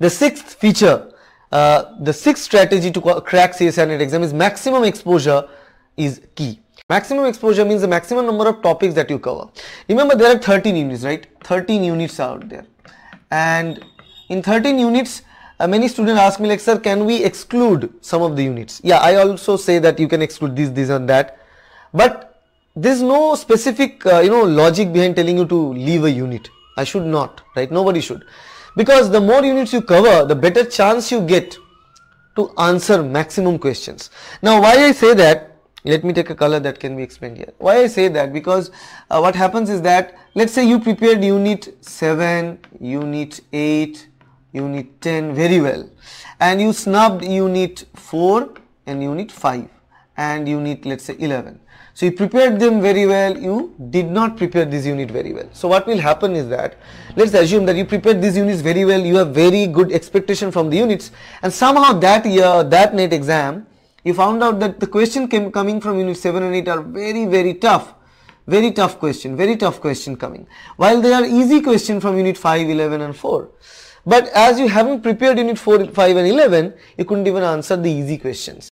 The sixth feature, uh, the sixth strategy to crack CSIR NET exam is maximum exposure is key. Maximum exposure means the maximum number of topics that you cover. Remember there are 13 units, right? 13 units are out there. And in 13 units, uh, many students ask me like, sir, can we exclude some of the units? Yeah, I also say that you can exclude this, this and that. But there's no specific, uh, you know, logic behind telling you to leave a unit. I should not, right? Nobody should because the more units you cover the better chance you get to answer maximum questions. Now why i say that let me take a color that can be explained here. Why i say that? Because uh, what happens is that let's say you prepared unit 7 unit 8 unit 10 very well and you snubbed unit 4 and unit 5 and unit let's say 11 so you prepared them very well, you did not prepare this unit very well. So what will happen is that, let's assume that you prepared these units very well, you have very good expectation from the units and somehow that year, that NET exam, you found out that the question came coming from unit 7 and 8 are very very tough. Very tough question, very tough question coming. While they are easy question from unit 5, 11 and 4. But as you haven't prepared unit 4, 5 and 11, you couldn't even answer the easy questions.